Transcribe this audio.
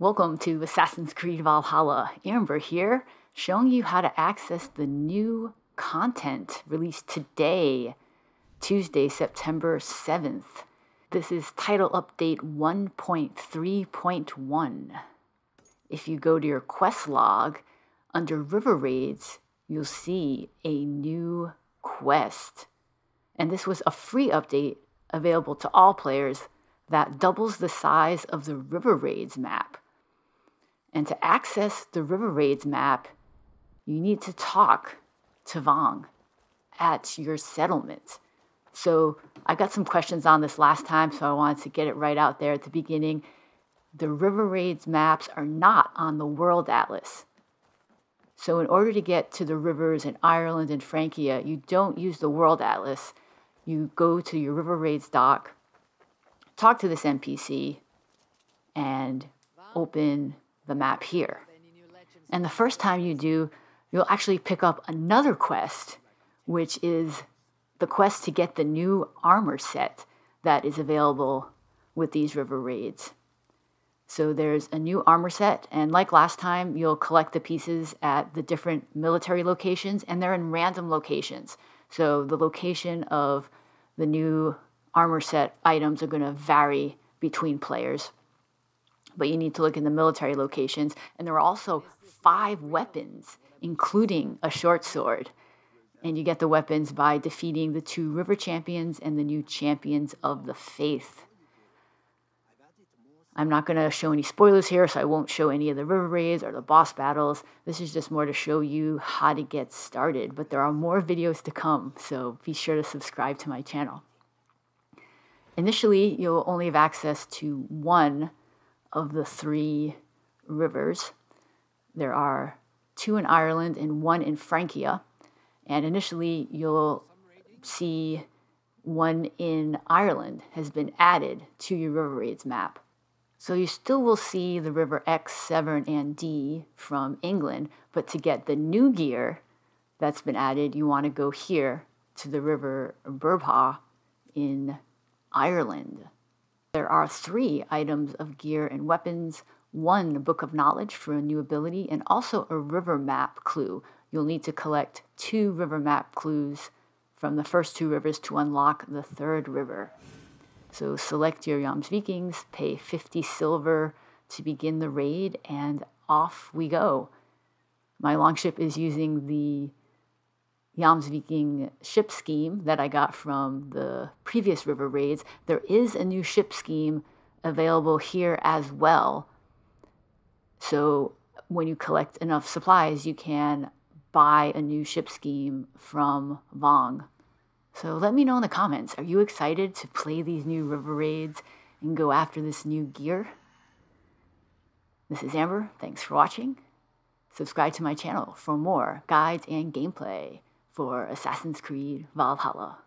Welcome to Assassin's Creed Valhalla. Amber here, showing you how to access the new content released today, Tuesday, September 7th. This is title update 1.3.1. If you go to your quest log, under River Raids, you'll see a new quest. And this was a free update available to all players that doubles the size of the River Raids map. And to access the River Raids map, you need to talk to Vong at your settlement. So I got some questions on this last time, so I wanted to get it right out there at the beginning. The River Raids maps are not on the World Atlas. So in order to get to the rivers in Ireland and Francia, you don't use the World Atlas. You go to your River Raids dock, talk to this NPC, and open the map here. And the first time you do, you'll actually pick up another quest, which is the quest to get the new armor set that is available with these river raids. So there's a new armor set, and like last time, you'll collect the pieces at the different military locations, and they're in random locations. So the location of the new armor set items are going to vary between players but you need to look in the military locations. And there are also five weapons, including a short sword. And you get the weapons by defeating the two river champions and the new champions of the faith. I'm not going to show any spoilers here, so I won't show any of the river raids or the boss battles. This is just more to show you how to get started, but there are more videos to come, so be sure to subscribe to my channel. Initially, you'll only have access to one of the three rivers. There are two in Ireland and one in Francia. And initially, you'll see one in Ireland has been added to your river raids map. So you still will see the river Exe, Severn, and Dee from England, but to get the new gear that's been added, you want to go here to the river Berbha in Ireland. There are three items of gear and weapons, one book of knowledge for a new ability, and also a river map clue. You'll need to collect two river map clues from the first two rivers to unlock the third river. So select your Jomsvikings, pay 50 silver to begin the raid, and off we go. My longship is using the Jomsviking ship scheme that I got from the previous river raids, there is a new ship scheme available here as well. So when you collect enough supplies, you can buy a new ship scheme from Vong. So let me know in the comments, are you excited to play these new river raids and go after this new gear? This is Amber, thanks for watching. Subscribe to my channel for more guides and gameplay for Assassin's Creed Valhalla.